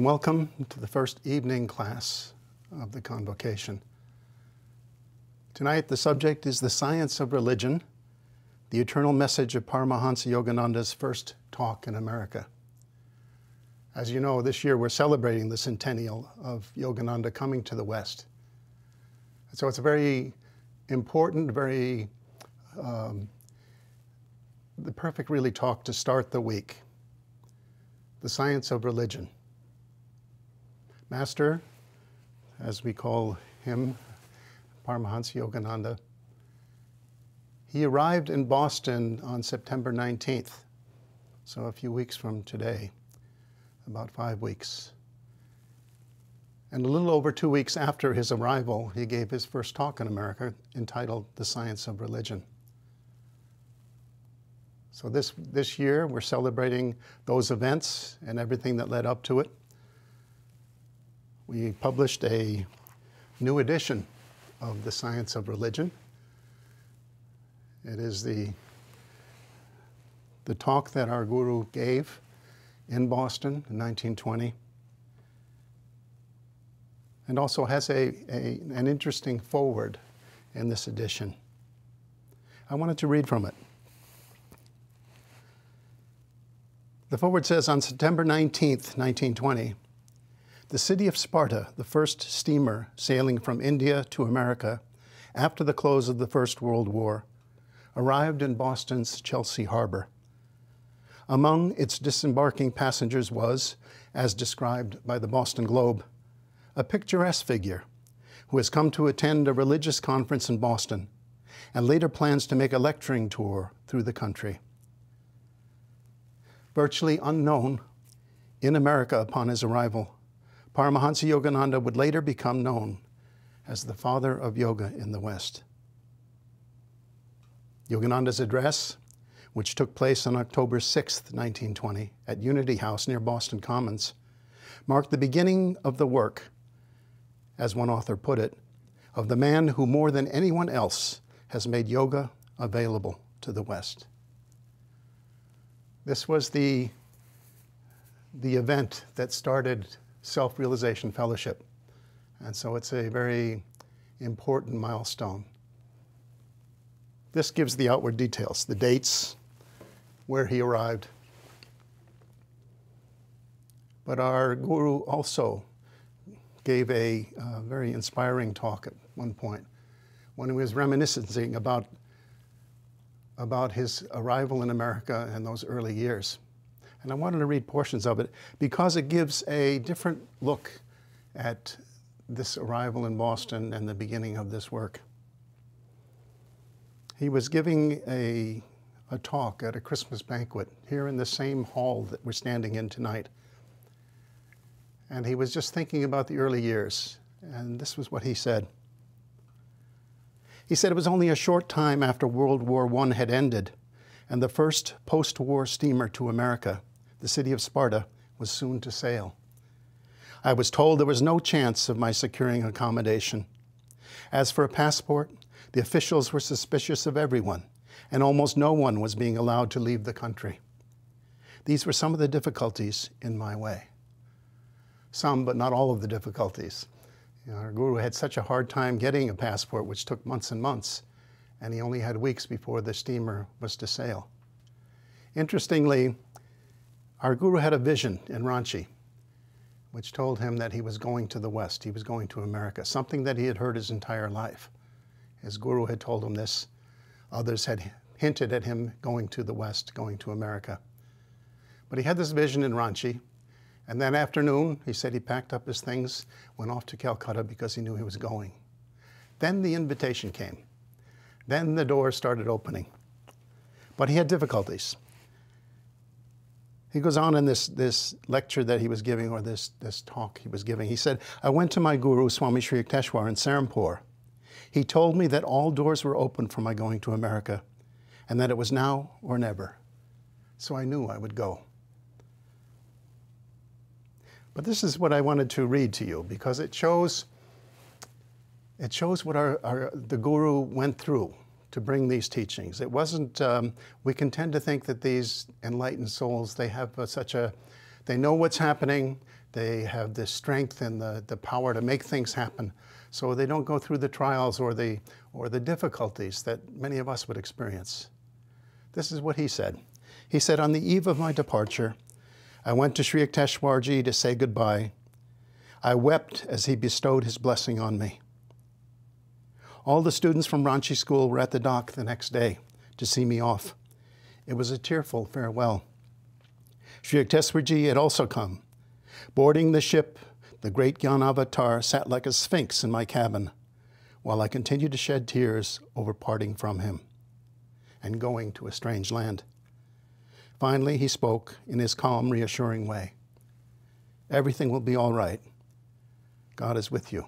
and welcome to the first evening class of the convocation. Tonight, the subject is the science of religion, the eternal message of Paramahansa Yogananda's first talk in America. As you know, this year we're celebrating the centennial of Yogananda coming to the West. So it's a very important, very, um, the perfect really talk to start the week. The science of religion. Master, as we call him, Paramahansa Yogananda, he arrived in Boston on September 19th, so a few weeks from today about five weeks. And a little over two weeks after his arrival, he gave his first talk in America entitled The Science of Religion. So this, this year, we're celebrating those events and everything that led up to it. We published a new edition of The Science of Religion. It is the, the talk that our guru gave in Boston in 1920, and also has a, a, an interesting foreword in this edition. I wanted to read from it. The foreword says on September 19th, 1920, the city of Sparta, the first steamer sailing from India to America after the close of the First World War, arrived in Boston's Chelsea Harbor. Among its disembarking passengers was, as described by the Boston Globe, a picturesque figure who has come to attend a religious conference in Boston and later plans to make a lecturing tour through the country. Virtually unknown in America upon his arrival, Paramahansa Yogananda would later become known as the father of yoga in the West. Yogananda's address which took place on October 6, 1920, at Unity House near Boston Commons, marked the beginning of the work, as one author put it, of the man who more than anyone else has made yoga available to the West. This was the, the event that started Self Realization Fellowship. And so it's a very important milestone. This gives the outward details, the dates, where he arrived. But our guru also gave a uh, very inspiring talk at one point when he was reminiscing about, about his arrival in America and those early years. And I wanted to read portions of it because it gives a different look at this arrival in Boston and the beginning of this work. He was giving a a talk at a Christmas banquet here in the same hall that we're standing in tonight. And he was just thinking about the early years, and this was what he said. He said it was only a short time after World War I had ended, and the first post war steamer to America, the city of Sparta, was soon to sail. I was told there was no chance of my securing accommodation. As for a passport, the officials were suspicious of everyone and almost no one was being allowed to leave the country. These were some of the difficulties in my way. Some, but not all of the difficulties. You know, our guru had such a hard time getting a passport, which took months and months, and he only had weeks before the steamer was to sail. Interestingly, our guru had a vision in Ranchi, which told him that he was going to the West, he was going to America, something that he had heard his entire life. His guru had told him this. Others had hinted at him going to the West, going to America. But he had this vision in Ranchi. And that afternoon, he said he packed up his things, went off to Calcutta because he knew he was going. Then the invitation came. Then the doors started opening. But he had difficulties. He goes on in this, this lecture that he was giving, or this, this talk he was giving. He said, I went to my guru, Swami Sri Yukteswar, in Serampore. He told me that all doors were open for my going to America and that it was now or never. So I knew I would go. But this is what I wanted to read to you because it shows, it shows what our, our the guru went through to bring these teachings. It wasn't, um, we can tend to think that these enlightened souls, they have such a, they know what's happening, They have the strength and the, the power to make things happen so they don't go through the trials or the, or the difficulties that many of us would experience. This is what he said. He said, On the eve of my departure, I went to Sri Yukteswarji to say goodbye. I wept as he bestowed his blessing on me. All the students from Ranchi School were at the dock the next day to see me off. It was a tearful farewell. Sri Yukteswarji had also come. Boarding the ship, the great Gyan Avatar sat like a sphinx in my cabin while I continued to shed tears over parting from him and going to a strange land. Finally, he spoke in his calm, reassuring way Everything will be all right. God is with you.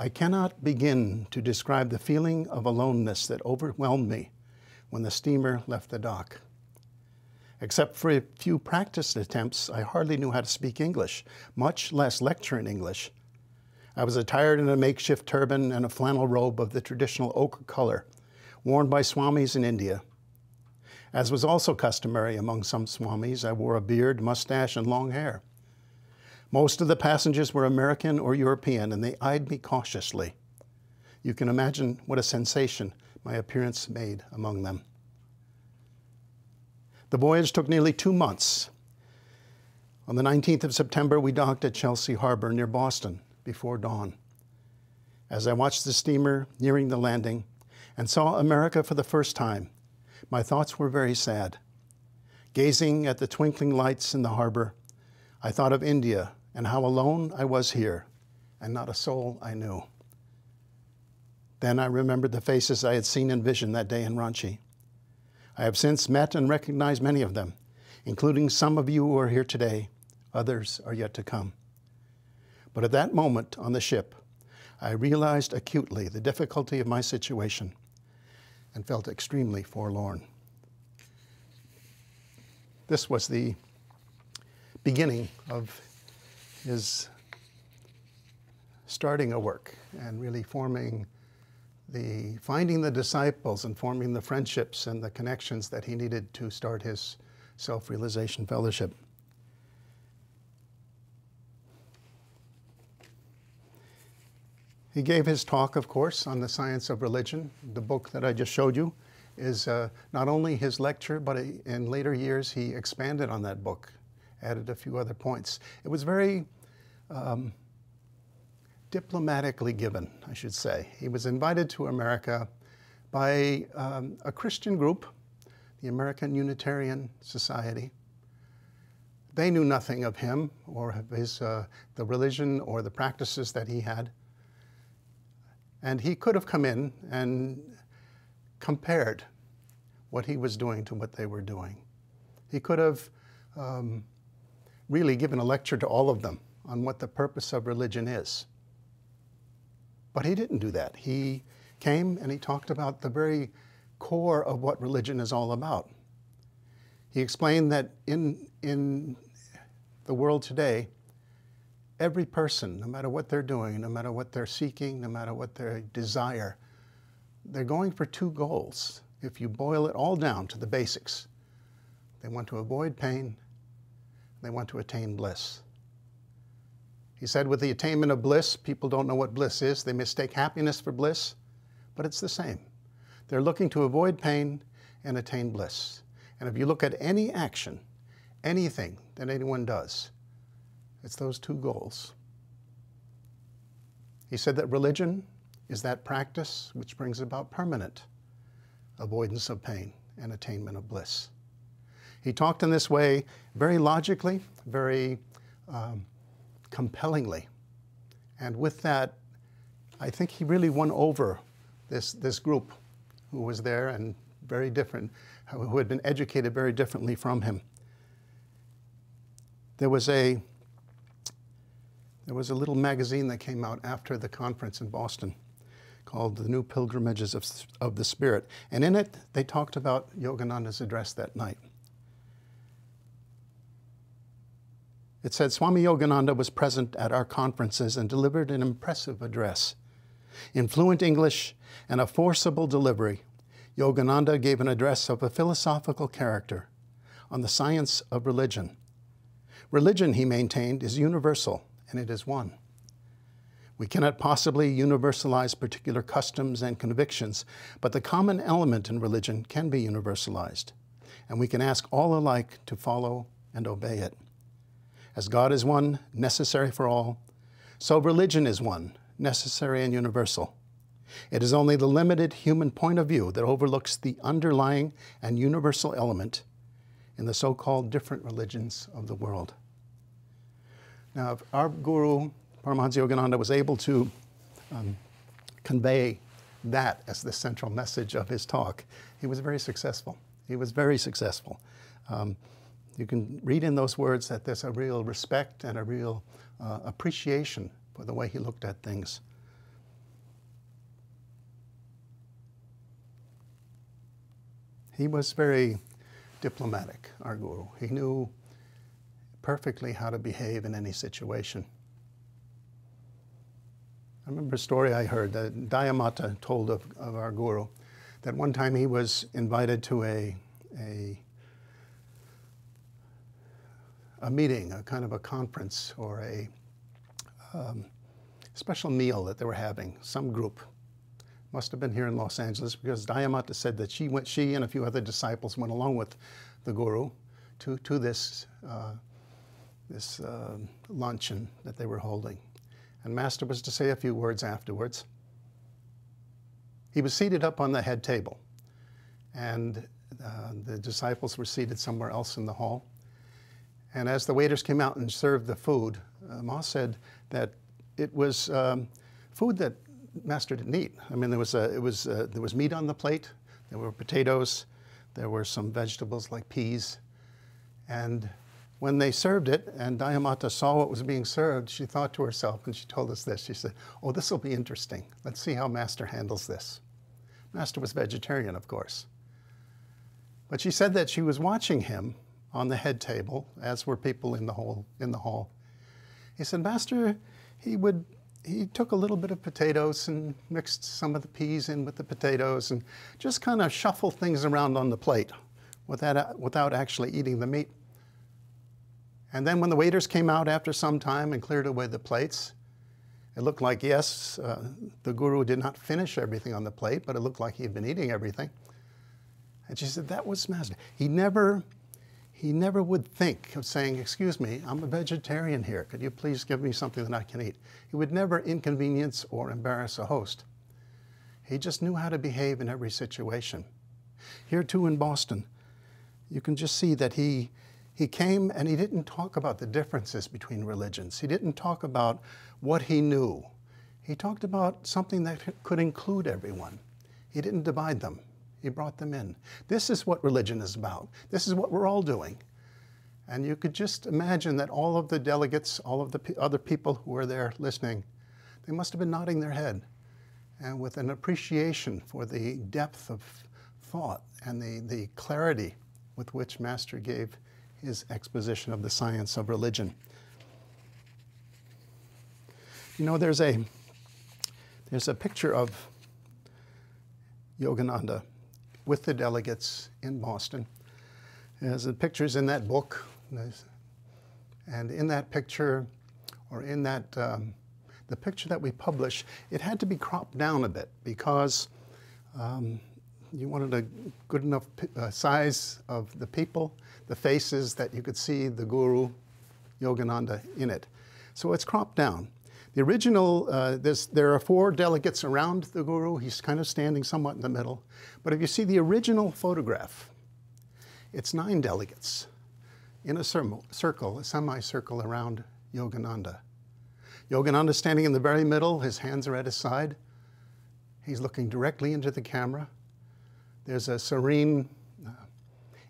I cannot begin to describe the feeling of aloneness that overwhelmed me when the steamer left the dock. Except for a few practice attempts, I hardly knew how to speak English, much less lecture in English. I was attired in a makeshift turban and a flannel robe of the traditional ochre color, worn by swamis in India. As was also customary among some swamis, I wore a beard, mustache, and long hair. Most of the passengers were American or European, and they eyed me cautiously. You can imagine what a sensation my appearance made among them. The voyage took nearly two months. On the 19th of September, we docked at Chelsea Harbor near Boston before dawn. As I watched the steamer nearing the landing and saw America for the first time, my thoughts were very sad. Gazing at the twinkling lights in the harbor, I thought of India and how alone I was here and not a soul I knew. Then I remembered the faces I had seen in vision that day in Ranchi. I have since met and recognized many of them, including some of you who are here today. Others are yet to come. But at that moment on the ship, I realized acutely the difficulty of my situation and felt extremely forlorn. This was the beginning of his starting a work and really forming the finding the disciples and forming the friendships and the connections that he needed to start his self-realization fellowship. He gave his talk, of course, on the science of religion. The book that I just showed you is uh, not only his lecture, but in later years he expanded on that book, added a few other points. It was very um, diplomatically given, I should say. He was invited to America by um, a Christian group, the American Unitarian Society. They knew nothing of him or of his, uh, the religion or the practices that he had. And he could have come in and compared what he was doing to what they were doing. He could have um, really given a lecture to all of them on what the purpose of religion is. But he didn't do that. He came and he talked about the very core of what religion is all about. He explained that in, in the world today, every person, no matter what they're doing, no matter what they're seeking, no matter what their desire, they're going for two goals. If you boil it all down to the basics, they want to avoid pain, they want to attain bliss. He said, with the attainment of bliss, people don't know what bliss is. They mistake happiness for bliss, but it's the same. They're looking to avoid pain and attain bliss. And if you look at any action, anything that anyone does, it's those two goals. He said that religion is that practice which brings about permanent avoidance of pain and attainment of bliss. He talked in this way very logically, very um, compellingly. And with that, I think he really won over this, this group who was there and very different, who had been educated very differently from him. There was a there was a little magazine that came out after the conference in Boston called The New Pilgrimages of, of the Spirit. And in it, they talked about Yogananda's address that night. It said Swami Yogananda was present at our conferences and delivered an impressive address. In fluent English and a forcible delivery, Yogananda gave an address of a philosophical character on the science of religion, Religion, he maintained, is universal and it is one. We cannot possibly universalize particular customs and convictions, but the common element in religion can be universalized, and we can ask all alike to follow and obey it. As God is one, necessary for all, so religion is one, necessary and universal. It is only the limited human point of view that overlooks the underlying and universal element in the so called different religions of the world. Now, if our Guru, Paramahansa Yogananda, was able to um, convey that as the central message of his talk, he was very successful. He was very successful. Um, you can read in those words that there's a real respect and a real uh, appreciation for the way he looked at things. He was very diplomatic, our guru. He knew perfectly how to behave in any situation. I remember a story I heard that Daya Mata told of, of our guru that one time he was invited to a, a, a meeting, a kind of a conference or a um, special meal that they were having, some group. Must have been here in Los Angeles because Daya Mata said that she, went, she and a few other disciples went along with the guru to, to this, uh, this uh, luncheon that they were holding. And Master was to say a few words afterwards. He was seated up on the head table, and uh, the disciples were seated somewhere else in the hall. And as the waiters came out and served the food, uh, Ma said that it was um, food that Master didn't eat. I mean, there was, a, it was, uh, there was meat on the plate, there were potatoes, there were some vegetables like peas. And when they served it and Daya Mata saw what was being served, she thought to herself, and she told us this, she said, oh, this will be interesting. Let's see how Master handles this. Master was vegetarian, of course. But she said that she was watching him on the head table, as were people in the, hall, in the hall. He said, Master, he would he took a little bit of potatoes and mixed some of the peas in with the potatoes and just kind of shuffled things around on the plate without, without actually eating the meat. And then when the waiters came out after some time and cleared away the plates, it looked like, yes, uh, the guru did not finish everything on the plate, but it looked like he had been eating everything. And she said, that was master. He never he never would think of saying, Excuse me, I'm a vegetarian here. Could you please give me something that I can eat? He would never inconvenience or embarrass a host. He just knew how to behave in every situation. Here, too, in Boston, you can just see that he, he came and he didn't talk about the differences between religions. He didn't talk about what he knew. He talked about something that could include everyone. He didn't divide them. He brought them in. This is what religion is about. This is what we're all doing. And you could just imagine that all of the delegates, all of the other people who were there listening, they must have been nodding their head and with an appreciation for the depth of thought and the, the clarity with which Master gave his exposition of the science of religion. You know, there's a, there's a picture of Yogananda with the delegates in Boston. There's the pictures in that book. And in that picture, or in that, um, the picture that we published, it had to be cropped down a bit because um, you wanted a good enough uh, size of the people, the faces, that you could see the Guru Yogananda in it. So it's cropped down. The original, uh, there are four delegates around the guru. He's kind of standing somewhat in the middle. But if you see the original photograph, it's nine delegates in a circle, a semicircle around Yogananda. Yogananda standing in the very middle, his hands are at his side. He's looking directly into the camera. There's a serene, uh,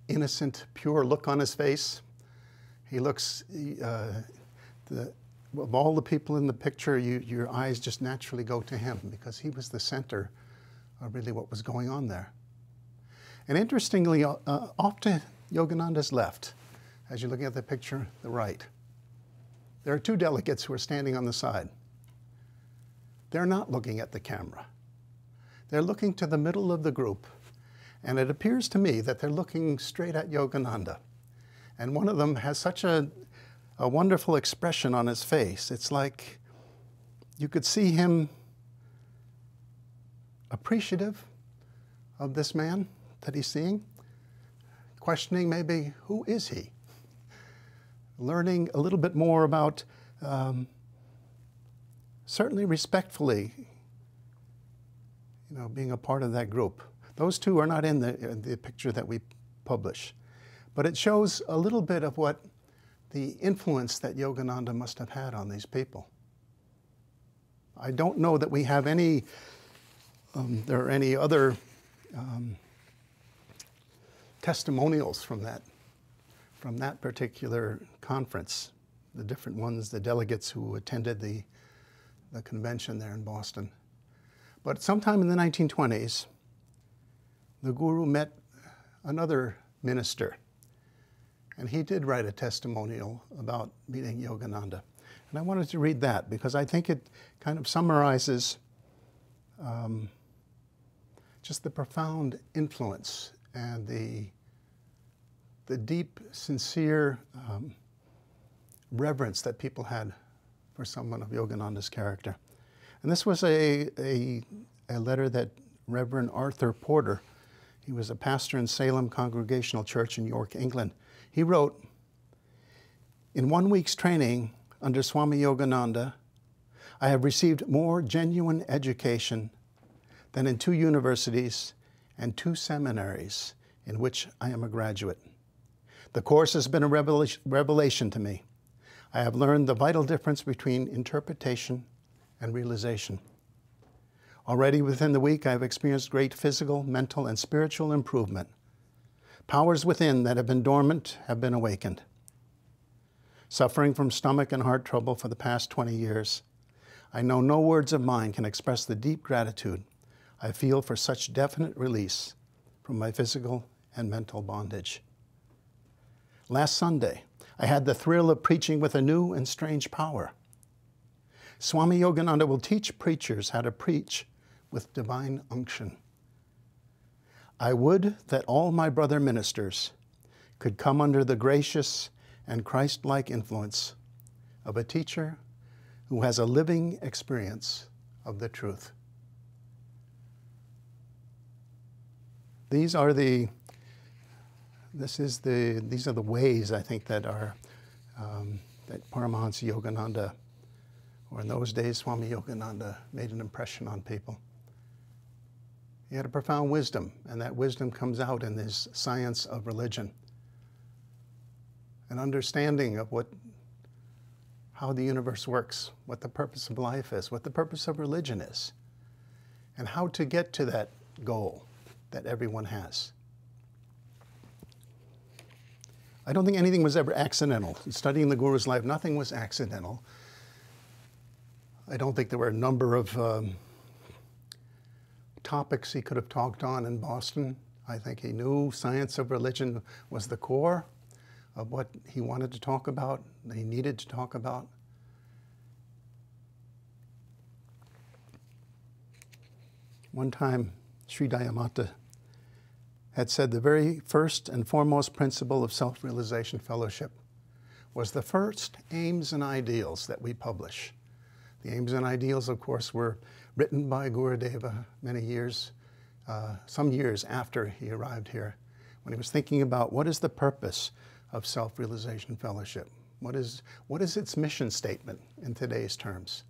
innocent, pure look on his face. He looks, uh, the, of all the people in the picture, you, your eyes just naturally go to him because he was the center of really what was going on there. And interestingly, uh, off to Yogananda's left, as you're looking at the picture, the right, there are two delegates who are standing on the side. They're not looking at the camera. They're looking to the middle of the group, and it appears to me that they're looking straight at Yogananda. And one of them has such a a wonderful expression on his face. It's like you could see him appreciative of this man that he's seeing, questioning maybe who is he? Learning a little bit more about, um, certainly respectfully, you know, being a part of that group. Those two are not in the, in the picture that we publish, but it shows a little bit of what the influence that Yogananda must have had on these people. I don't know that we have any, um, there are any other um, testimonials from that, from that particular conference, the different ones, the delegates who attended the, the convention there in Boston. But sometime in the 1920s, the guru met another minister, and he did write a testimonial about meeting Yogananda. And I wanted to read that because I think it kind of summarizes um, just the profound influence and the, the deep, sincere um, reverence that people had for someone of Yogananda's character. And this was a, a, a letter that Reverend Arthur Porter, he was a pastor in Salem Congregational Church in York, England. He wrote, In one week's training under Swami Yogananda, I have received more genuine education than in two universities and two seminaries in which I am a graduate. The course has been a revelation to me. I have learned the vital difference between interpretation and realization. Already within the week, I have experienced great physical, mental, and spiritual improvement. Powers within that have been dormant have been awakened. Suffering from stomach and heart trouble for the past 20 years, I know no words of mine can express the deep gratitude I feel for such definite release from my physical and mental bondage. Last Sunday, I had the thrill of preaching with a new and strange power. Swami Yogananda will teach preachers how to preach with divine unction. I would that all my brother ministers could come under the gracious and Christ like influence of a teacher who has a living experience of the truth. These are the this is the these are the ways I think that are um, that Paramahansa Yogananda, or in those days Swami Yogananda, made an impression on people. He had a profound wisdom, and that wisdom comes out in his science of religion, an understanding of what how the universe works, what the purpose of life is, what the purpose of religion is, and how to get to that goal that everyone has. I don't think anything was ever accidental. In studying the Guru's life, nothing was accidental. I don't think there were a number of um, topics he could have talked on in Boston. I think he knew science of religion was the core of what he wanted to talk about, he needed to talk about. One time, Sri Daya Mata had said the very first and foremost principle of self realization fellowship was the first aims and ideals that we publish. The aims and ideals, of course, were written by Gurudeva many years, uh, some years after he arrived here, when he was thinking about what is the purpose of self realization fellowship? What is, what is its mission statement in today's terms?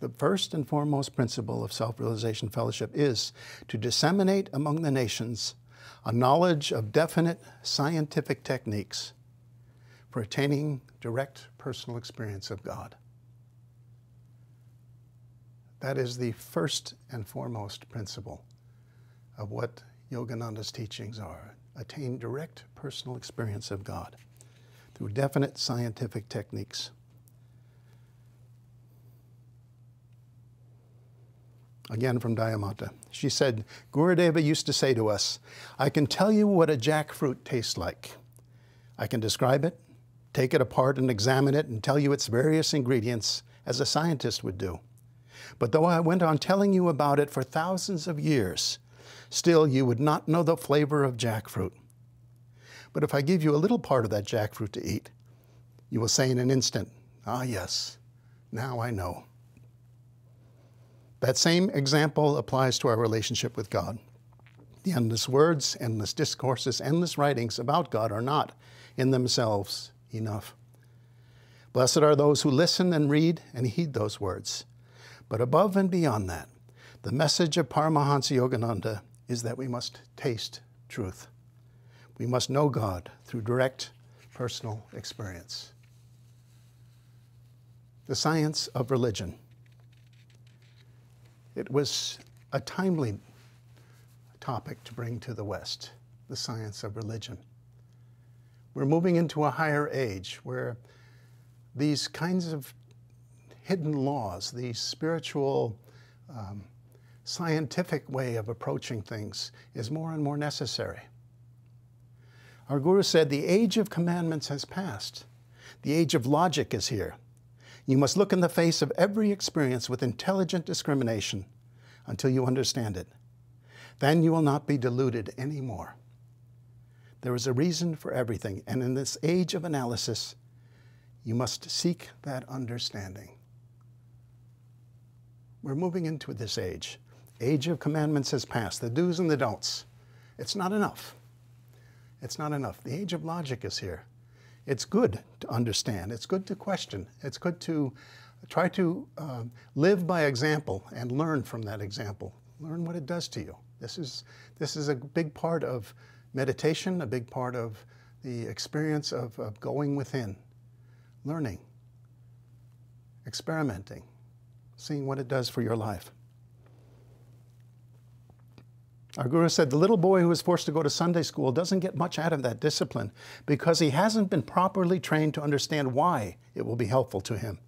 The first and foremost principle of self realization fellowship is to disseminate among the nations a knowledge of definite scientific techniques for attaining direct personal experience of God. That is the first and foremost principle of what Yogananda's teachings are attain direct personal experience of God through definite scientific techniques. again from Daya Mata. She said, Gurudeva used to say to us, I can tell you what a jackfruit tastes like. I can describe it, take it apart and examine it, and tell you its various ingredients as a scientist would do. But though I went on telling you about it for thousands of years, still you would not know the flavor of jackfruit. But if I give you a little part of that jackfruit to eat, you will say in an instant, Ah, yes, now I know. That same example applies to our relationship with God. The endless words, endless discourses, endless writings about God are not, in themselves, enough. Blessed are those who listen and read and heed those words. But above and beyond that, the message of Paramahansa Yogananda is that we must taste truth. We must know God through direct personal experience. The science of religion. It was a timely topic to bring to the West, the science of religion. We're moving into a higher age where these kinds of hidden laws, the spiritual, um, scientific way of approaching things is more and more necessary. Our Guru said, The age of commandments has passed. The age of logic is here. You must look in the face of every experience with intelligent discrimination until you understand it. Then you will not be deluded anymore. There is a reason for everything, and in this age of analysis, you must seek that understanding. We're moving into this age. Age of commandments has passed, the do's and the don'ts. It's not enough. It's not enough. The age of logic is here. It's good to understand. It's good to question. It's good to try to uh, live by example and learn from that example. Learn what it does to you. This is, this is a big part of meditation, a big part of the experience of, of going within, learning, experimenting, seeing what it does for your life. Our guru said the little boy who is forced to go to Sunday school doesn't get much out of that discipline because he hasn't been properly trained to understand why it will be helpful to him.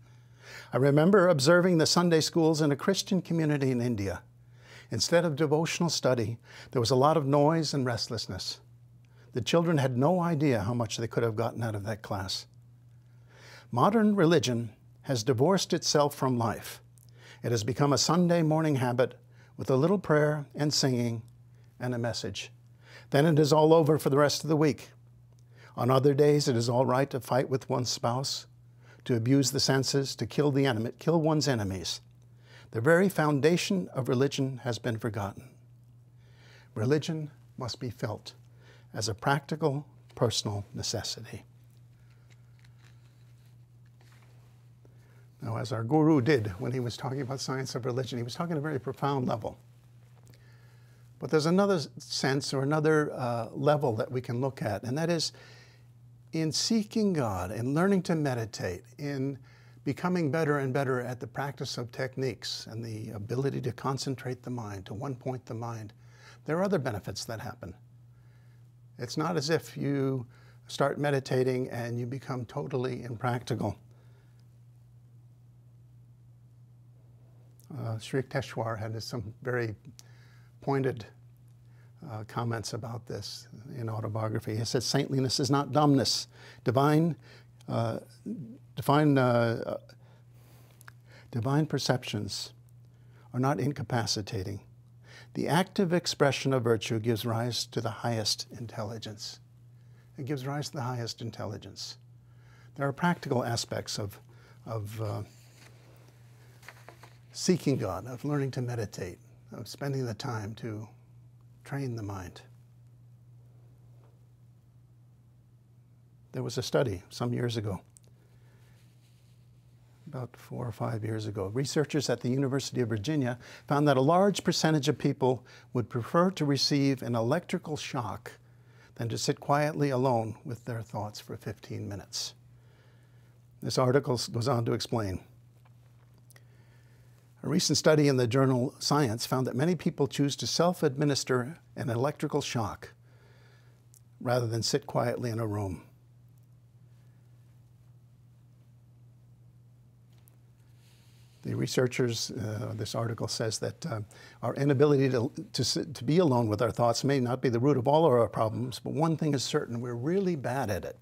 I remember observing the Sunday schools in a Christian community in India. Instead of devotional study, there was a lot of noise and restlessness. The children had no idea how much they could have gotten out of that class. Modern religion has divorced itself from life. It has become a Sunday morning habit with a little prayer and singing and a message. Then it is all over for the rest of the week. On other days, it is all right to fight with one's spouse, to abuse the senses, to kill the enemy, kill one's enemies. The very foundation of religion has been forgotten. Religion must be felt as a practical, personal necessity. Now, as our guru did when he was talking about science of religion, he was talking at a very profound level. But there's another sense or another uh, level that we can look at, and that is in seeking God in learning to meditate, in becoming better and better at the practice of techniques and the ability to concentrate the mind, to one point the mind, there are other benefits that happen. It's not as if you start meditating and you become totally impractical. Uh, Sri Yukteswar had some very pointed uh, comments about this in autobiography. He said, Saintliness is not dumbness. Divine uh, Divine, uh, divine perceptions are not incapacitating. The active expression of virtue gives rise to the highest intelligence. It gives rise to the highest intelligence. There are practical aspects of, of uh, seeking God, of learning to meditate, of spending the time to train the mind. There was a study some years ago about four or five years ago. Researchers at the University of Virginia found that a large percentage of people would prefer to receive an electrical shock than to sit quietly alone with their thoughts for 15 minutes. This article goes on to explain. A recent study in the journal Science found that many people choose to self administer an electrical shock rather than sit quietly in a room. The researchers, uh, this article says that uh, our inability to, to, to be alone with our thoughts may not be the root of all of our problems, but one thing is certain, we're really bad at it,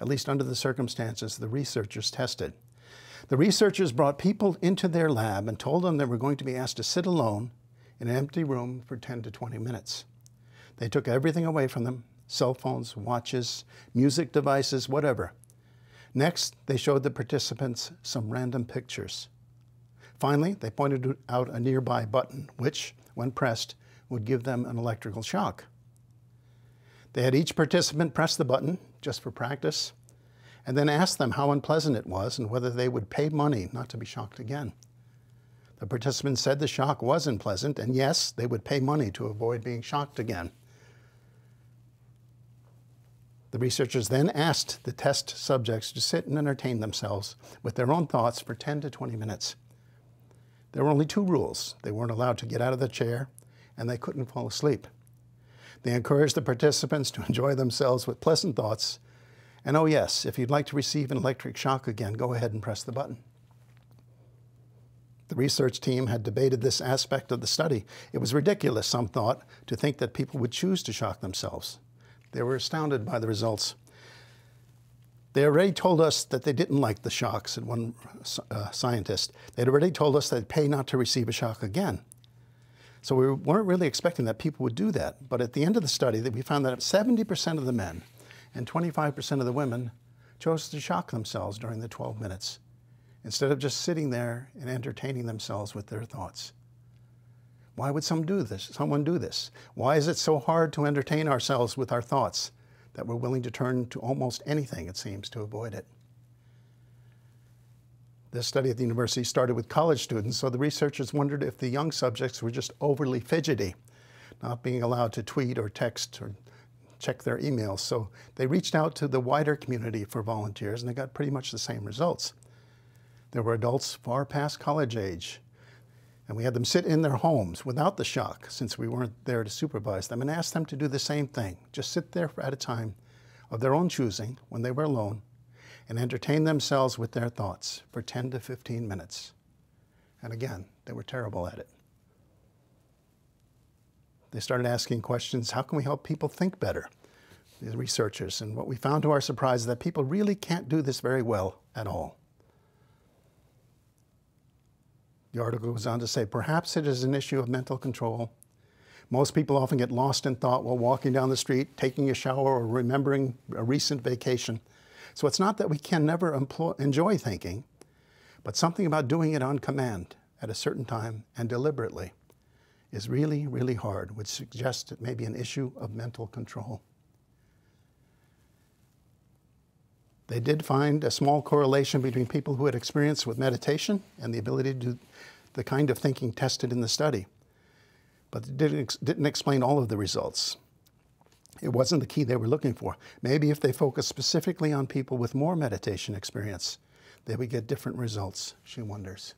at least under the circumstances the researchers tested. The researchers brought people into their lab and told them they were going to be asked to sit alone in an empty room for 10 to 20 minutes. They took everything away from them, cell phones, watches, music devices, whatever. Next, they showed the participants some random pictures. Finally, they pointed out a nearby button, which, when pressed, would give them an electrical shock. They had each participant press the button, just for practice, and then asked them how unpleasant it was and whether they would pay money not to be shocked again. The participants said the shock was unpleasant, and yes, they would pay money to avoid being shocked again. The researchers then asked the test subjects to sit and entertain themselves with their own thoughts for 10 to 20 minutes. There were only two rules. They weren't allowed to get out of the chair, and they couldn't fall asleep. They encouraged the participants to enjoy themselves with pleasant thoughts. And oh, yes, if you'd like to receive an electric shock again, go ahead and press the button. The research team had debated this aspect of the study. It was ridiculous, some thought, to think that people would choose to shock themselves. They were astounded by the results. They already told us that they didn't like the shocks, said one uh, scientist. They'd already told us they'd pay not to receive a shock again. So we weren't really expecting that people would do that. But at the end of the study, we found that 70% of the men and 25% of the women chose to shock themselves during the 12 minutes instead of just sitting there and entertaining themselves with their thoughts. Why would some do this? someone do this? Why is it so hard to entertain ourselves with our thoughts that we're willing to turn to almost anything, it seems, to avoid it? This study at the university started with college students, so the researchers wondered if the young subjects were just overly fidgety, not being allowed to tweet or text or check their emails. So they reached out to the wider community for volunteers, and they got pretty much the same results. There were adults far past college age, and we had them sit in their homes without the shock, since we weren't there to supervise them, and asked them to do the same thing. Just sit there at a time of their own choosing when they were alone and entertain themselves with their thoughts for 10 to 15 minutes. And again, they were terrible at it. They started asking questions how can we help people think better? These researchers. And what we found to our surprise is that people really can't do this very well at all. The article goes on to say perhaps it is an issue of mental control. Most people often get lost in thought while walking down the street, taking a shower, or remembering a recent vacation. So it's not that we can never employ, enjoy thinking, but something about doing it on command at a certain time and deliberately is really, really hard, which suggests it may be an issue of mental control. They did find a small correlation between people who had experience with meditation and the ability to do the kind of thinking tested in the study. But it didn't, didn't explain all of the results. It wasn't the key they were looking for. Maybe if they focused specifically on people with more meditation experience, they would get different results, she wonders.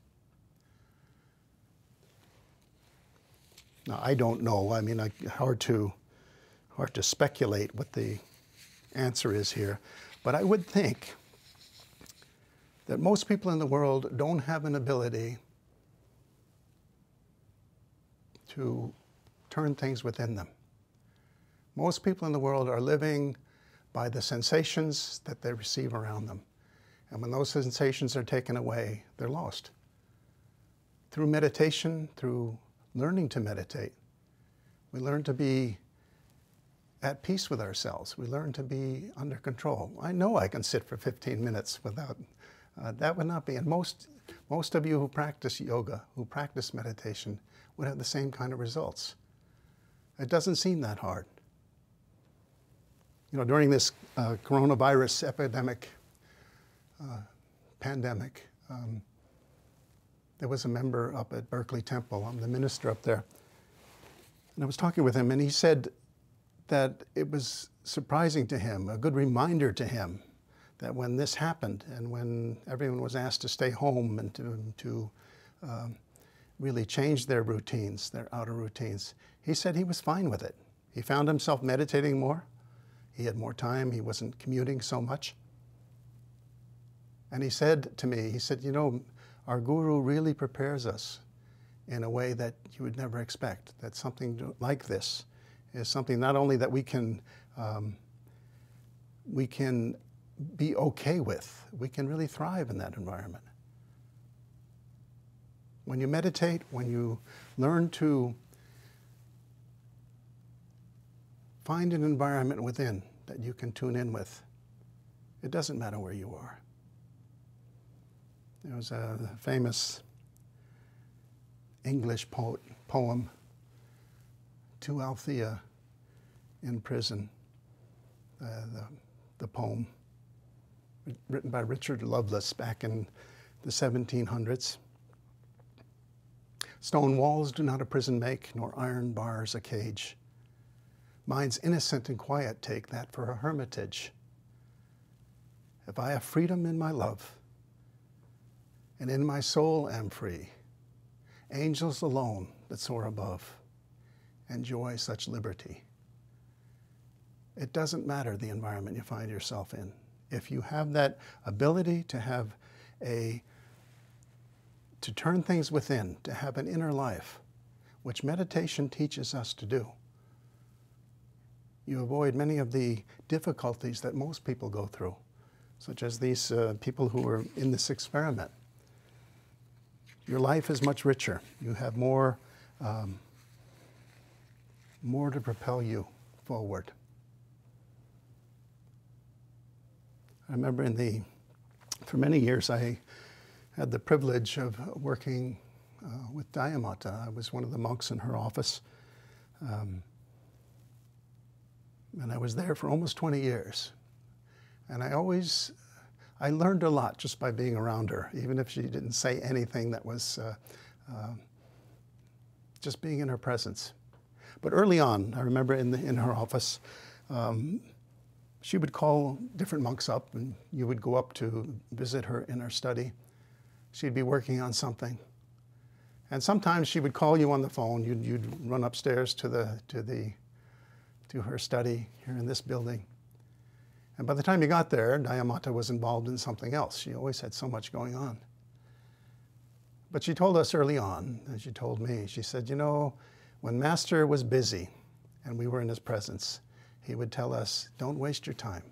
Now, I don't know. I mean, I, hard to hard to speculate what the answer is here, but I would think that most people in the world don't have an ability to turn things within them. Most people in the world are living by the sensations that they receive around them. And when those sensations are taken away, they're lost. Through meditation, through learning to meditate, we learn to be at peace with ourselves. We learn to be under control. I know I can sit for 15 minutes without, uh, that would not be, and most, most of you who practice yoga, who practice meditation, would have the same kind of results. It doesn't seem that hard you know, during this uh, coronavirus epidemic, uh, pandemic, um, there was a member up at Berkeley Temple. I'm the minister up there. And I was talking with him, and he said that it was surprising to him, a good reminder to him, that when this happened and when everyone was asked to stay home and to, to um, really change their routines, their outer routines, he said he was fine with it. He found himself meditating more. He had more time. He wasn't commuting so much. And he said to me, he said, you know, our guru really prepares us in a way that you would never expect, that something like this is something not only that we can, um, we can be okay with, we can really thrive in that environment. When you meditate, when you learn to Find an environment within that you can tune in with. It doesn't matter where you are. There was a famous English poet, poem to Althea in prison, uh, the, the poem written by Richard Lovelace back in the 1700s. Stone walls do not a prison make, nor iron bars a cage. Minds innocent and quiet take that for a hermitage. If I have freedom in my love, and in my soul am free, angels alone that soar above enjoy such liberty. It doesn't matter the environment you find yourself in. If you have that ability to have a to turn things within, to have an inner life, which meditation teaches us to do. You avoid many of the difficulties that most people go through, such as these uh, people who were in this experiment. Your life is much richer. You have more, um, more to propel you forward. I remember in the, for many years, I had the privilege of working uh, with Daya Mata. I was one of the monks in her office. Um, and I was there for almost 20 years. And I always, I learned a lot just by being around her, even if she didn't say anything that was uh, uh, just being in her presence. But early on, I remember in, the, in her office, um, she would call different monks up, and you would go up to visit her in her study. She'd be working on something. And sometimes she would call you on the phone. You'd, you'd run upstairs to, the, to, the, to her study here in this building. And by the time you got there, Daya Mata was involved in something else. She always had so much going on. But she told us early on, and she told me, she said, you know, when Master was busy and we were in his presence, he would tell us, don't waste your time.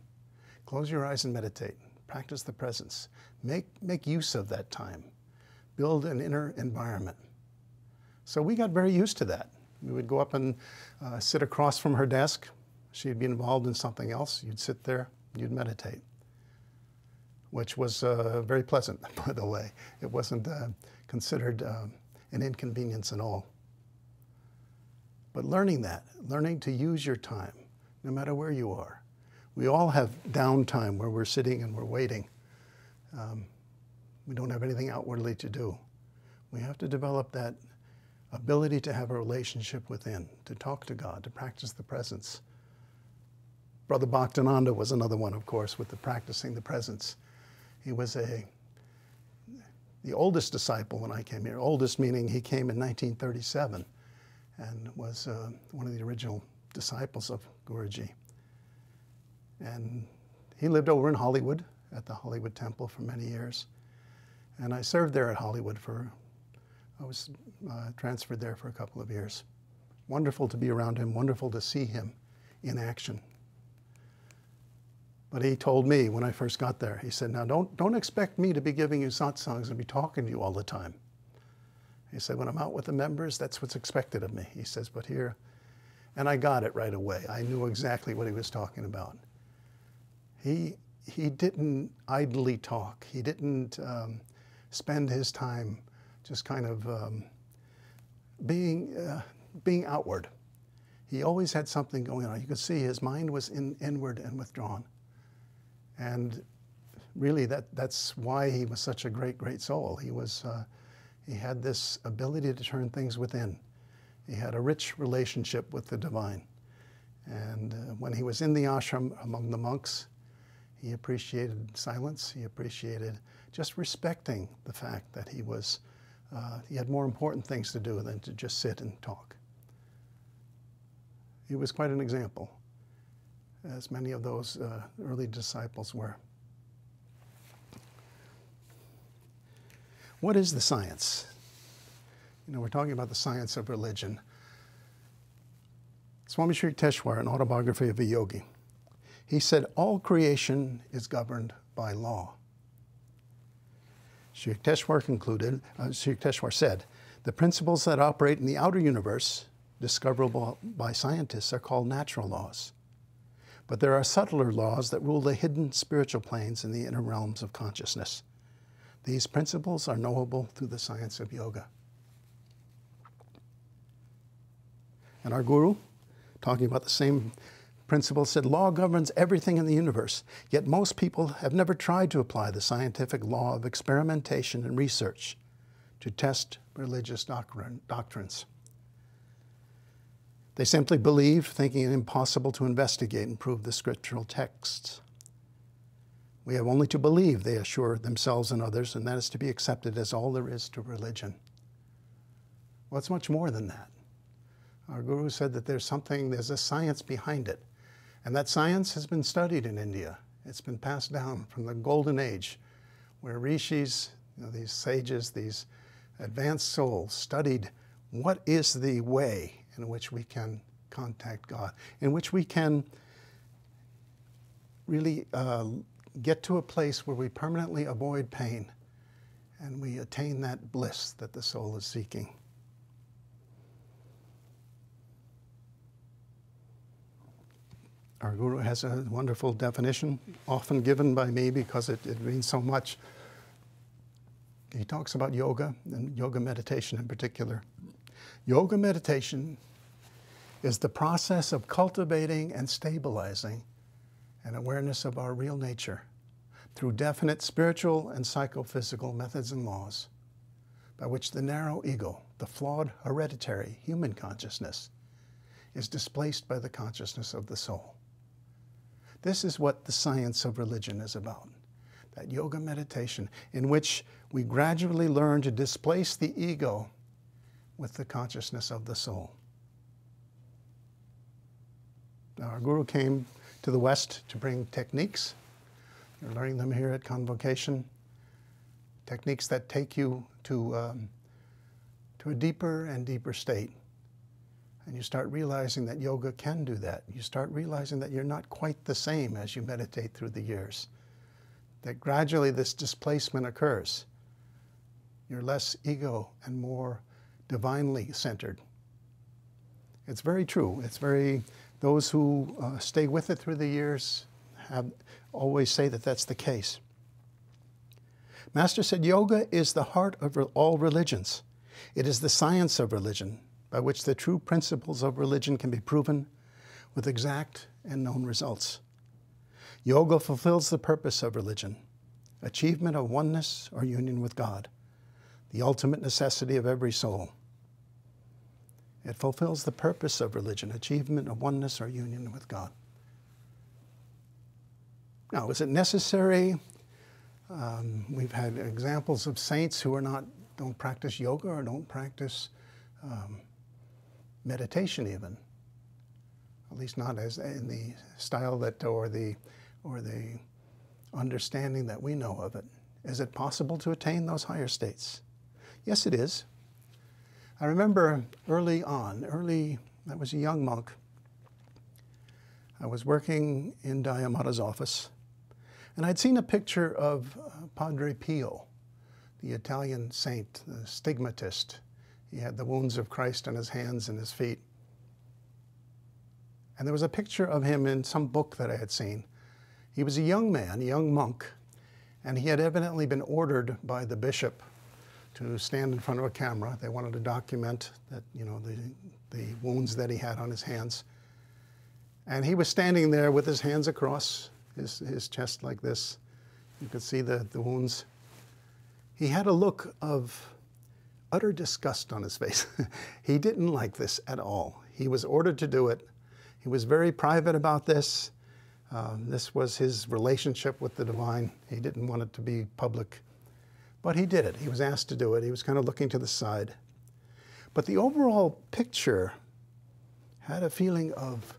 Close your eyes and meditate. Practice the presence. Make, make use of that time. Build an inner environment. So we got very used to that. We would go up and uh, sit across from her desk. She'd be involved in something else. You'd sit there, you'd meditate, which was uh, very pleasant, by the way. It wasn't uh, considered uh, an inconvenience at all. But learning that, learning to use your time, no matter where you are, we all have downtime where we're sitting and we're waiting. Um, we don't have anything outwardly to do. We have to develop that ability to have a relationship within, to talk to God, to practice the presence. Brother Bhaktananda was another one, of course, with the practicing the presence. He was a the oldest disciple when I came here. Oldest meaning he came in 1937 and was uh, one of the original disciples of Guruji. And he lived over in Hollywood at the Hollywood Temple for many years. And I served there at Hollywood for, I was uh, transferred there for a couple of years. Wonderful to be around him, wonderful to see him in action. But he told me when I first got there, he said, now don't, don't expect me to be giving you satsangs and be talking to you all the time. He said, when I'm out with the members, that's what's expected of me. He says, but here, and I got it right away. I knew exactly what he was talking about. He, he didn't idly talk. He didn't um, spend his time just kind of um, being, uh, being outward. He always had something going on. You could see his mind was in, inward and withdrawn. And really, that, that's why he was such a great, great soul. He, was, uh, he had this ability to turn things within. He had a rich relationship with the divine. And uh, when he was in the ashram among the monks, he appreciated silence. He appreciated just respecting the fact that he was, uh, he had more important things to do than to just sit and talk. He was quite an example, as many of those uh, early disciples were. What is the science? You know, we're talking about the science of religion. Swami Sri Yukteswar, an autobiography of a yogi. He said, All creation is governed by law. Sri Yukteswar concluded, uh, Sri Yukteswar said, the principles that operate in the outer universe, discoverable by scientists, are called natural laws. But there are subtler laws that rule the hidden spiritual planes in the inner realms of consciousness. These principles are knowable through the science of yoga. And our guru, talking about the same principle, said law governs everything in the universe, yet most people have never tried to apply the scientific law of experimentation and research to test religious doctrine, doctrines. They simply believe, thinking it impossible to investigate and prove the scriptural texts. We have only to believe, they assure themselves and others, and that is to be accepted as all there is to religion. Well, it's much more than that. Our guru said that there's something, there's a science behind it. And that science has been studied in India. It's been passed down from the golden age, where rishis, you know, these sages, these advanced souls, studied what is the way in which we can contact God, in which we can really uh, get to a place where we permanently avoid pain and we attain that bliss that the soul is seeking. Our Guru has a wonderful definition, often given by me because it, it means so much. He talks about yoga and yoga meditation in particular. Yoga meditation is the process of cultivating and stabilizing an awareness of our real nature through definite spiritual and psychophysical methods and laws by which the narrow ego, the flawed hereditary human consciousness, is displaced by the consciousness of the soul. This is what the science of religion is about that yoga meditation, in which we gradually learn to displace the ego with the consciousness of the soul. Now, our guru came to the West to bring techniques. You're learning them here at Convocation. Techniques that take you to, um, to a deeper and deeper state. And you start realizing that yoga can do that. You start realizing that you're not quite the same as you meditate through the years. That gradually this displacement occurs. You're less ego and more divinely centered. It's very true. It's very those who uh, stay with it through the years have always say that that's the case. Master said yoga is the heart of all religions. It is the science of religion by which the true principles of religion can be proven with exact and known results. Yoga fulfills the purpose of religion, achievement of oneness or union with God, the ultimate necessity of every soul. It fulfills the purpose of religion, achievement of oneness or union with God. Now, is it necessary? Um, we've had examples of saints who are not don't practice yoga or don't practice um, meditation, even. At least not as in the style that or the or the understanding that we know of it. Is it possible to attain those higher states? Yes, it is. I remember early on, early, I was a young monk. I was working in Daya Mata's office, and I'd seen a picture of uh, Padre Pio, the Italian saint, the stigmatist. He had the wounds of Christ on his hands and his feet. And there was a picture of him in some book that I had seen. He was a young man, a young monk, and he had evidently been ordered by the bishop to stand in front of a camera. They wanted to document that, you know, the, the wounds that he had on his hands. And he was standing there with his hands across his, his chest like this. You could see the, the wounds. He had a look of utter disgust on his face. he didn't like this at all. He was ordered to do it. He was very private about this. Um, this was his relationship with the divine. He didn't want it to be public. But he did it. He was asked to do it. He was kind of looking to the side. But the overall picture had a feeling of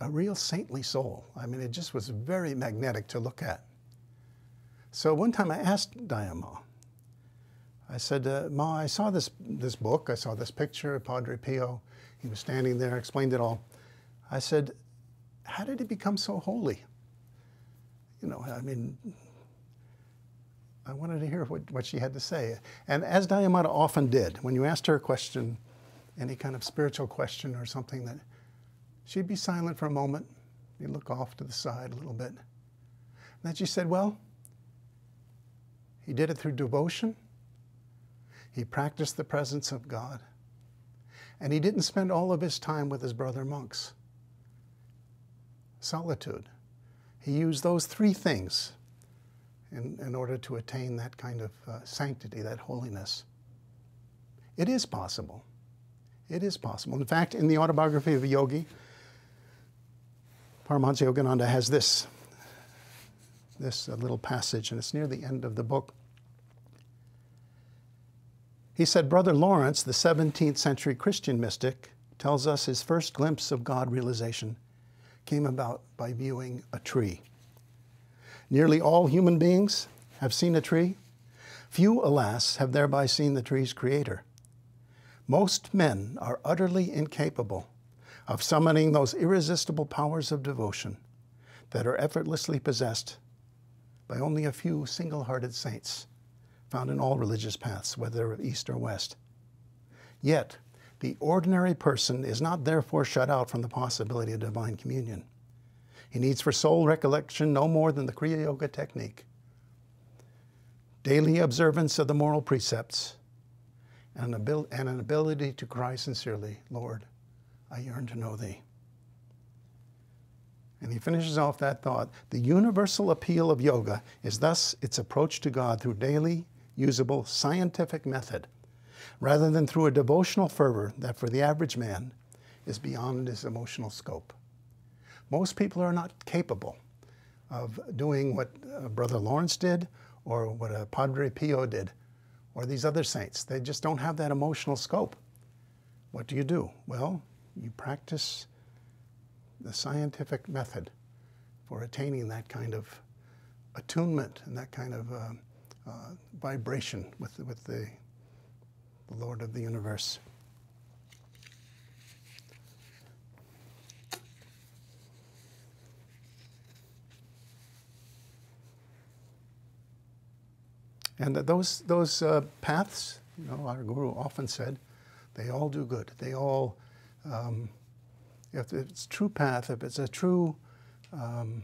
a real saintly soul. I mean, it just was very magnetic to look at. So one time I asked Dayama, I said, uh, Ma, I saw this, this book, I saw this picture of Padre Pio. He was standing there, explained it all. I said, how did he become so holy? You know, I mean, I wanted to hear what, what she had to say. And as Daya Mata often did, when you asked her a question, any kind of spiritual question or something that she'd be silent for a moment. He'd look off to the side a little bit. And then she said, Well, he did it through devotion. He practiced the presence of God. And he didn't spend all of his time with his brother monks. Solitude. He used those three things in, in order to attain that kind of uh, sanctity, that holiness. It is possible. It is possible. In fact, in the autobiography of a yogi, Paramahansa Yogananda has this, this uh, little passage, and it's near the end of the book. He said, Brother Lawrence, the 17th century Christian mystic, tells us his first glimpse of God realization came about by viewing a tree. Nearly all human beings have seen a tree. Few, alas, have thereby seen the tree's creator. Most men are utterly incapable of summoning those irresistible powers of devotion that are effortlessly possessed by only a few single hearted saints found in all religious paths, whether east or west. Yet, the ordinary person is not therefore shut out from the possibility of divine communion. He needs for soul recollection no more than the Kriya Yoga technique. Daily observance of the moral precepts and an, ability to cry sincerely, Lord, I yearn to know thee. And he finishes off that thought. The universal appeal of yoga is thus its approach to God through daily, usable, scientific method, rather than through a devotional fervor that for the average man is beyond his emotional scope. Most people are not capable of doing what uh, Brother Lawrence did or what a Padre Pio did or these other saints. They just don't have that emotional scope. What do you do? Well, you practice the scientific method for attaining that kind of attunement and that kind of uh, uh, vibration with, with the, the Lord of the universe. And those, those uh, paths, you know, our guru often said, they all do good. They all, um, if it's true path, if it's a true, um,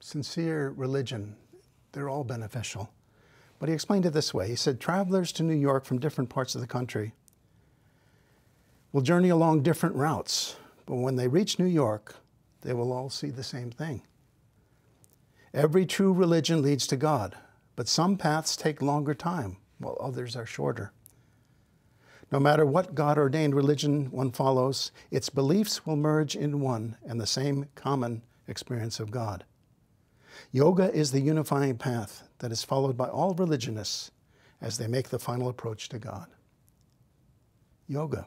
sincere religion, they're all beneficial. But he explained it this way. He said, travelers to New York from different parts of the country will journey along different routes, but when they reach New York, they will all see the same thing. Every true religion leads to God, but some paths take longer time, while others are shorter. No matter what God ordained religion one follows, its beliefs will merge in one and the same common experience of God. Yoga is the unifying path that is followed by all religionists as they make the final approach to God. Yoga.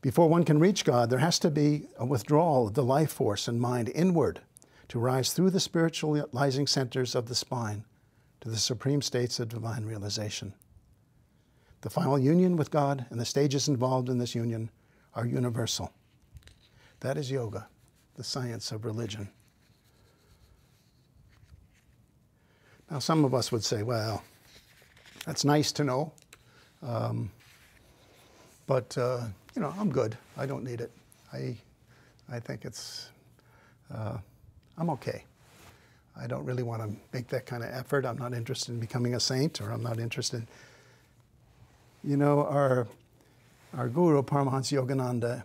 Before one can reach God, there has to be a withdrawal of the life force and mind inward to rise through the spiritualizing centers of the spine to the supreme states of divine realization. The final union with God and the stages involved in this union are universal. That is yoga, the science of religion. Now, some of us would say, well, that's nice to know, um, but, uh, you know, I'm good. I don't need it. I, I think it's, uh, I'm okay. I don't really want to make that kind of effort. I'm not interested in becoming a saint, or I'm not interested. You know, our, our guru, Paramahansa Yogananda,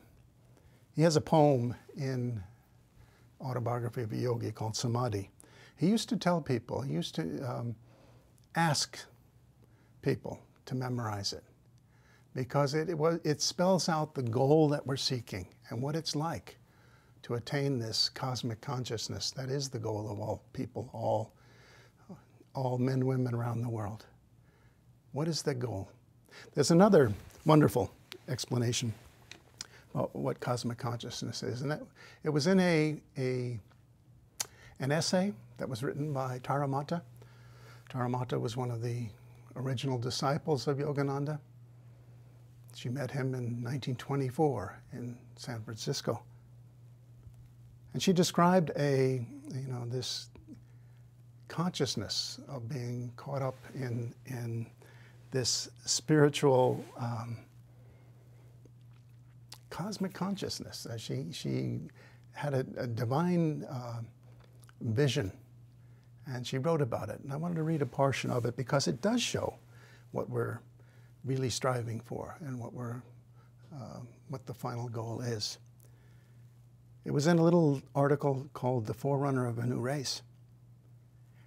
he has a poem in Autobiography of a Yogi called Samadhi. He used to tell people, he used to um, ask people to memorize it because it, it, was, it spells out the goal that we're seeking and what it's like to attain this cosmic consciousness that is the goal of all people, all, all men, women around the world. What is the goal? There's another wonderful explanation about what cosmic consciousness is, and that, it was in a, a, an essay that was written by Tara Mata. Tara Mata was one of the original disciples of Yogananda. She met him in 1924 in San Francisco. And she described a, you know, this consciousness of being caught up in, in this spiritual um, cosmic consciousness. Uh, she, she had a, a divine uh, vision, and she wrote about it. And I wanted to read a portion of it because it does show what we're really striving for and what we're uh, what the final goal is. It was in a little article called "The Forerunner of a New Race,"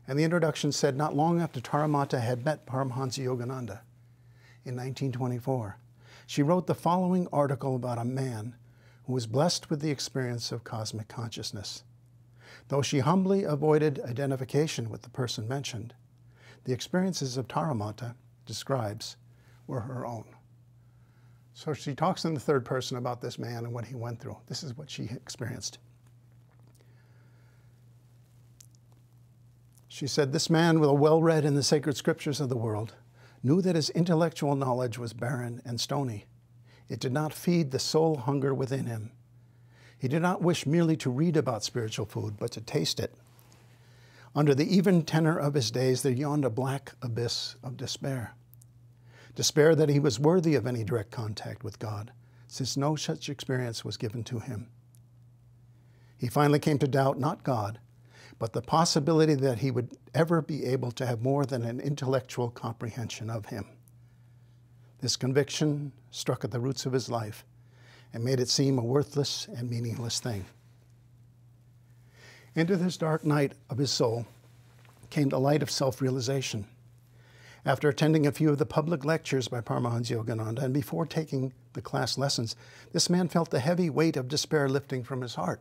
and the introduction said, "Not long after Tara Mata had met Paramahansa Yogananda in 1924, she wrote the following article about a man who was blessed with the experience of cosmic consciousness." Though she humbly avoided identification with the person mentioned, the experiences of Tara Mata describes were her own. So she talks in the third person about this man and what he went through. This is what she experienced. She said, This man, well read in the sacred scriptures of the world, knew that his intellectual knowledge was barren and stony. It did not feed the soul hunger within him. He did not wish merely to read about spiritual food, but to taste it. Under the even tenor of his days, there yawned a black abyss of despair. Despair that he was worthy of any direct contact with God, since no such experience was given to him. He finally came to doubt not God, but the possibility that he would ever be able to have more than an intellectual comprehension of him. This conviction struck at the roots of his life and made it seem a worthless and meaningless thing. Into this dark night of his soul came the light of self realization. After attending a few of the public lectures by Paramahansa Yogananda and before taking the class lessons, this man felt the heavy weight of despair lifting from his heart.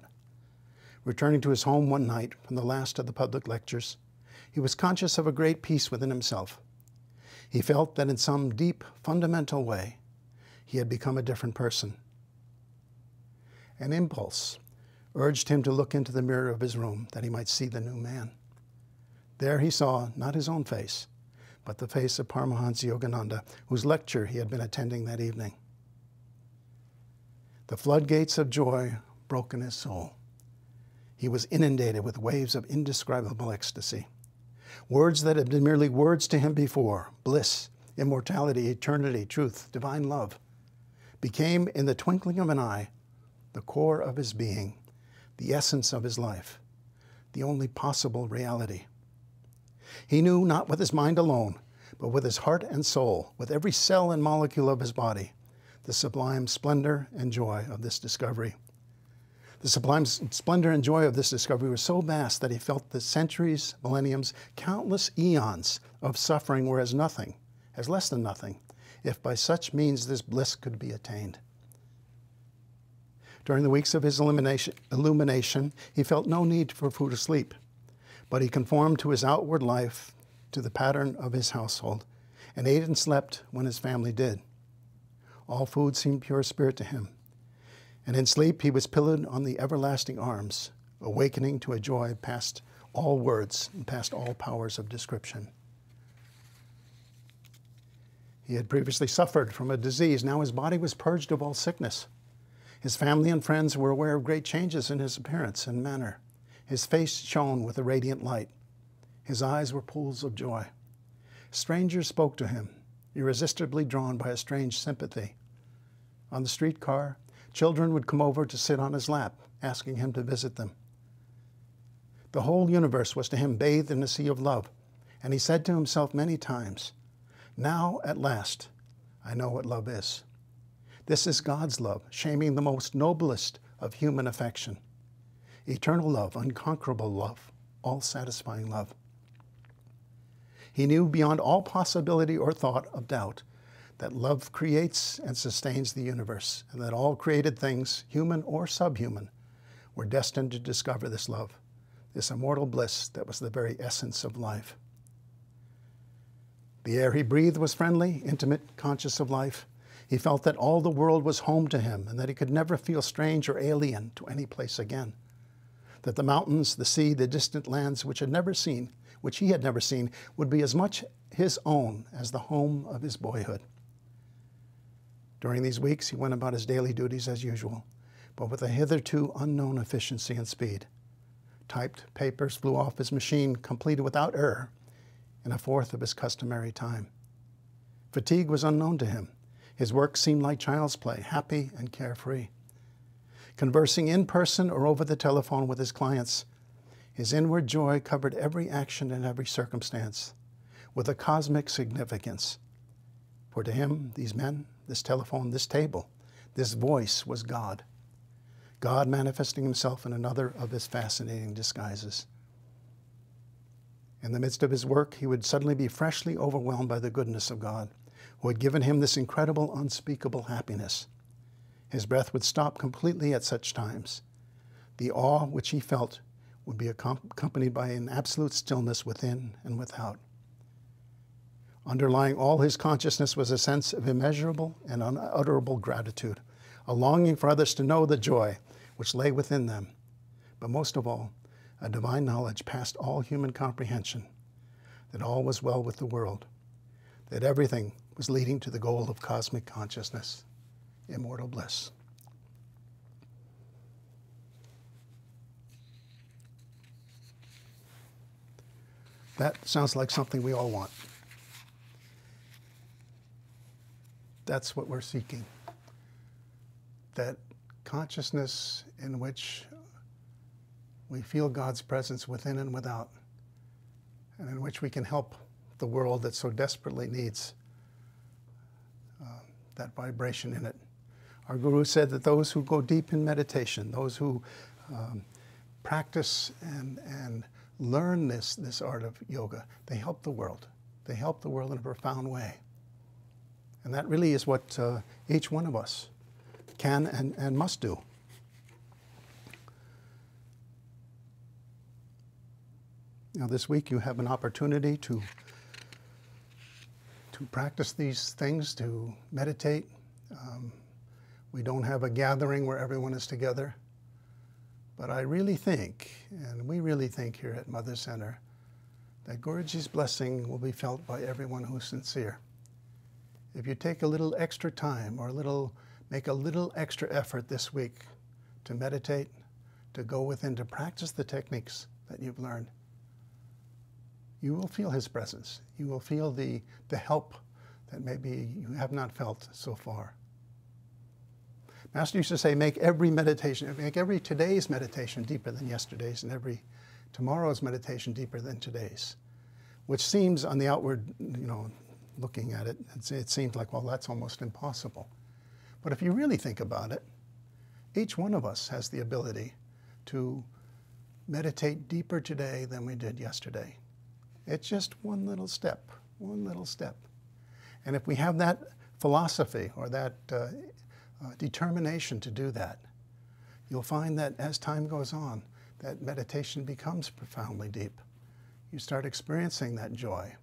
Returning to his home one night from the last of the public lectures, he was conscious of a great peace within himself. He felt that in some deep, fundamental way, he had become a different person. An impulse urged him to look into the mirror of his room that he might see the new man. There he saw not his own face, but the face of Paramahansa Yogananda, whose lecture he had been attending that evening. The floodgates of joy broke in his soul. He was inundated with waves of indescribable ecstasy. Words that had been merely words to him before bliss, immortality, eternity, truth, divine love became, in the twinkling of an eye, the core of his being, the essence of his life, the only possible reality. He knew not with his mind alone, but with his heart and soul, with every cell and molecule of his body, the sublime splendor and joy of this discovery. The sublime splendor and joy of this discovery was so vast that he felt the centuries, millenniums, countless eons of suffering were as nothing, as less than nothing, if by such means this bliss could be attained. During the weeks of his illumination, he felt no need for food or sleep, but he conformed to his outward life to the pattern of his household and ate and slept when his family did. All food seemed pure spirit to him, and in sleep he was pillowed on the everlasting arms, awakening to a joy past all words and past all powers of description. He had previously suffered from a disease. Now his body was purged of all sickness. His family and friends were aware of great changes in his appearance and manner. His face shone with a radiant light. His eyes were pools of joy. Strangers spoke to him, irresistibly drawn by a strange sympathy. On the streetcar, children would come over to sit on his lap, asking him to visit them. The whole universe was to him bathed in a sea of love, and he said to himself many times, Now, at last, I know what love is. This is God's love, shaming the most noblest of human affection. Eternal love, unconquerable love, all satisfying love. He knew beyond all possibility or thought of doubt that love creates and sustains the universe, and that all created things, human or subhuman, were destined to discover this love, this immortal bliss that was the very essence of life. The air he breathed was friendly, intimate, conscious of life. He felt that all the world was home to him and that he could never feel strange or alien to any place again. That the mountains, the sea, the distant lands which had never seen, which he had never seen, would be as much his own as the home of his boyhood. During these weeks, he went about his daily duties as usual, but with a hitherto unknown efficiency and speed. Typed papers flew off his machine, completed without error, in a fourth of his customary time. Fatigue was unknown to him. His work seemed like child's play, happy and carefree. Conversing in person or over the telephone with his clients, his inward joy covered every action and every circumstance with a cosmic significance. For to him, these men, this telephone, this table, this voice was God. God manifesting himself in another of his fascinating disguises. In the midst of his work, he would suddenly be freshly overwhelmed by the goodness of God, who had given him this incredible, unspeakable happiness. His breath would stop completely at such times. The awe which he felt would be accompanied by an absolute stillness within and without. Underlying all his consciousness was a sense of immeasurable and unutterable gratitude, a longing for others to know the joy which lay within them, but most of all, a divine knowledge past all human comprehension that all was well with the world, that everything was leading to the goal of cosmic consciousness, immortal bliss. That sounds like something we all want. That's what we're seeking. That consciousness in which we feel God's presence within and without, and in which we can help the world that so desperately needs uh, that vibration in it. Our Guru said that those who go deep in meditation, those who um, practice and, and learn this, this art of yoga, they help the world. They help the world in a profound way. And that really is what uh, each one of us can and, and must do. Now, this week you have an opportunity to, to practice these things, to meditate. Um, we don't have a gathering where everyone is together. But I really think, and we really think here at Mother Center, that Guruji's blessing will be felt by everyone who's sincere. If you take a little extra time or a little, make a little extra effort this week to meditate, to go within, to practice the techniques that you've learned, you will feel his presence. You will feel the, the help that maybe you have not felt so far. Master used to say, make every meditation, make every today's meditation deeper than yesterday's, and every tomorrow's meditation deeper than today's. Which seems, on the outward, you know, looking at it, it seems like, well, that's almost impossible. But if you really think about it, each one of us has the ability to meditate deeper today than we did yesterday. It's just one little step, one little step. And if we have that philosophy or that uh, uh, determination to do that, you'll find that as time goes on, that meditation becomes profoundly deep. You start experiencing that joy.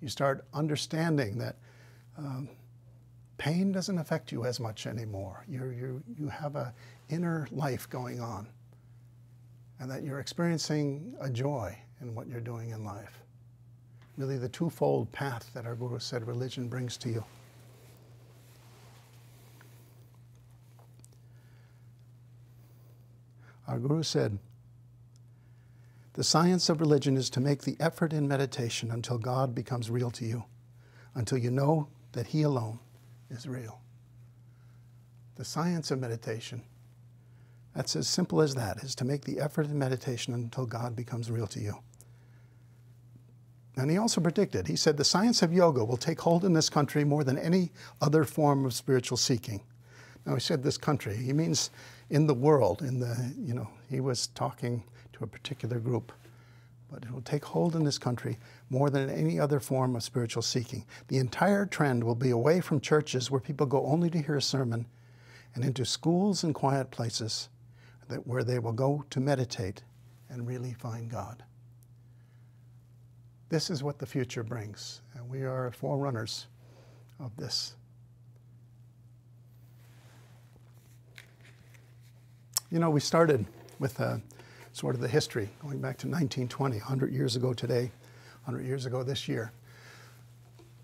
You start understanding that um, pain doesn't affect you as much anymore. You're, you you have an inner life going on, and that you're experiencing a joy in what you're doing in life. Really, the twofold path that our Guru said religion brings to you. Our Guru said, The science of religion is to make the effort in meditation until God becomes real to you, until you know that He alone is real. The science of meditation, that's as simple as that, is to make the effort in meditation until God becomes real to you. And he also predicted, he said, the science of yoga will take hold in this country more than any other form of spiritual seeking. Now, he said this country, he means in the world, in the, you know, he was talking to a particular group. But it will take hold in this country more than any other form of spiritual seeking. The entire trend will be away from churches where people go only to hear a sermon and into schools and quiet places that, where they will go to meditate and really find God. This is what the future brings, and we are forerunners of this. You know, we started with uh, sort of the history going back to 1920, 100 years ago today, 100 years ago this year,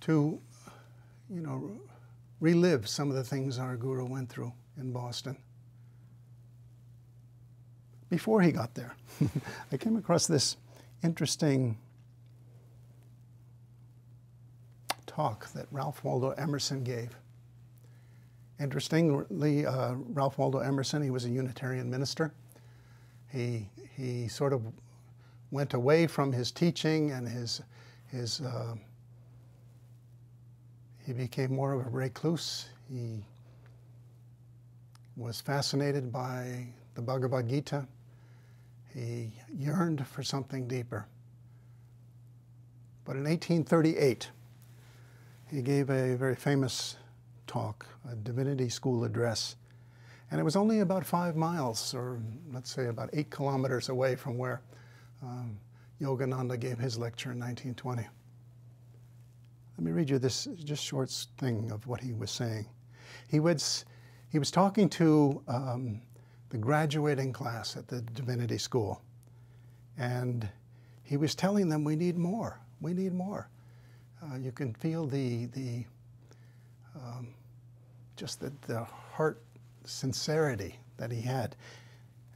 to, you know, relive some of the things our guru went through in Boston. Before he got there, I came across this interesting talk that Ralph Waldo Emerson gave. Interestingly, uh, Ralph Waldo Emerson, he was a Unitarian minister. He, he sort of went away from his teaching and his, his uh, he became more of a recluse. He was fascinated by the Bhagavad Gita. He yearned for something deeper. But in 1838, he gave a very famous talk, a divinity school address. And it was only about five miles, or let's say about eight kilometers away from where um, Yogananda gave his lecture in 1920. Let me read you this just short thing of what he was saying. He was, he was talking to um, the graduating class at the divinity school, and he was telling them, We need more. We need more. Uh, you can feel the, the um, just the, the heart sincerity that he had.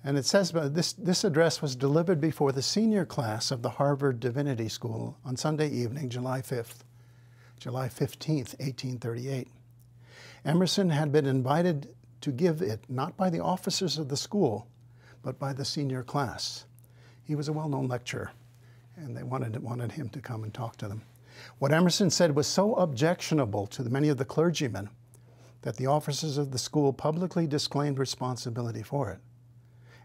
And it says this, this address was delivered before the senior class of the Harvard Divinity School on Sunday evening, July 5th, July 15th, 1838. Emerson had been invited to give it not by the officers of the school, but by the senior class. He was a well known lecturer, and they wanted, wanted him to come and talk to them. What Emerson said was so objectionable to many of the clergymen that the officers of the school publicly disclaimed responsibility for it.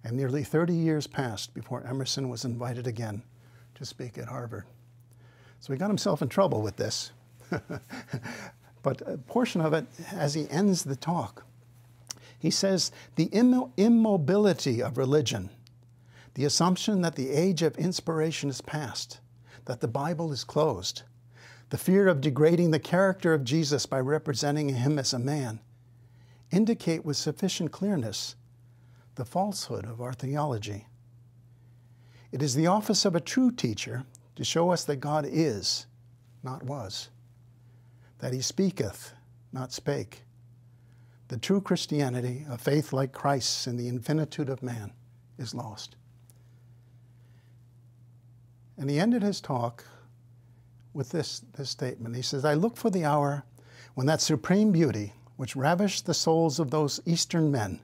And nearly 30 years passed before Emerson was invited again to speak at Harvard. So he got himself in trouble with this. but a portion of it, as he ends the talk, he says the immobility of religion, the assumption that the age of inspiration is past, that the Bible is closed, the fear of degrading the character of Jesus by representing him as a man, indicate with sufficient clearness the falsehood of our theology. It is the office of a true teacher to show us that God is, not was, that he speaketh, not spake. The true Christianity, a faith like Christ's in the infinitude of man, is lost. And he ended his talk with this, this statement. He says, I look for the hour when that supreme beauty, which ravished the souls of those Eastern men,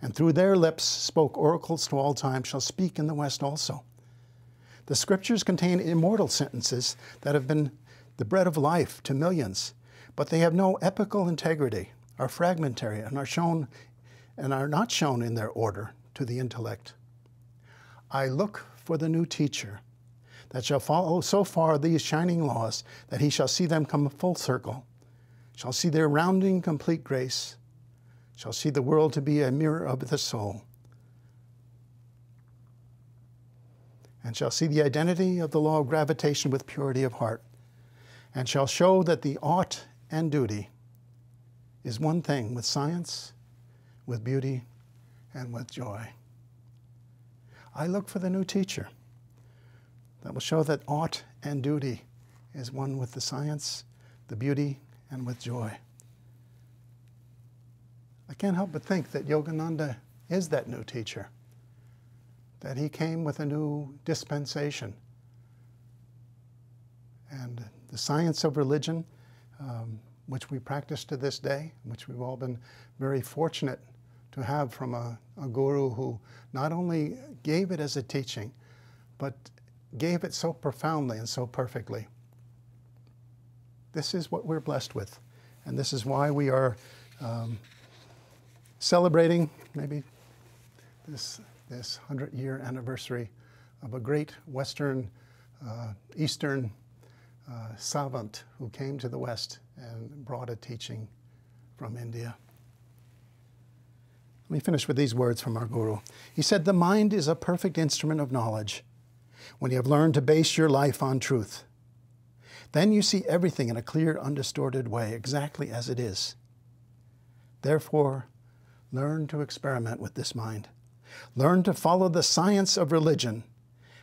and through their lips spoke oracles to all time, shall speak in the West also. The scriptures contain immortal sentences that have been the bread of life to millions, but they have no epical integrity, are fragmentary, and are shown and are not shown in their order to the intellect. I look for the new teacher that shall follow oh, so far these shining laws that he shall see them come full circle, shall see their rounding complete grace, shall see the world to be a mirror of the soul, and shall see the identity of the law of gravitation with purity of heart, and shall show that the ought and duty is one thing with science, with beauty, and with joy. I look for the new teacher that will show that ought and duty is one with the science, the beauty, and with joy. I can't help but think that Yogananda is that new teacher, that he came with a new dispensation. And the science of religion, um, which we practice to this day, which we've all been very fortunate to have from a, a guru who not only gave it as a teaching, but gave it so profoundly and so perfectly. This is what we're blessed with, and this is why we are um, celebrating maybe this, this 100 year anniversary of a great Western, uh, Eastern uh, savant who came to the West and brought a teaching from India. Let me finish with these words from our Guru. He said, The mind is a perfect instrument of knowledge when you have learned to base your life on truth. Then you see everything in a clear, undistorted way, exactly as it is. Therefore, Learn to experiment with this mind. Learn to follow the science of religion,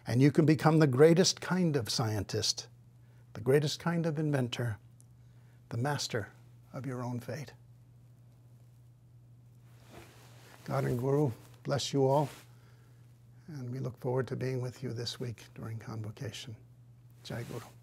and you can become the greatest kind of scientist, the greatest kind of inventor, the master of your own fate. God and Guru bless you all, and we look forward to being with you this week during convocation. Jai Guru.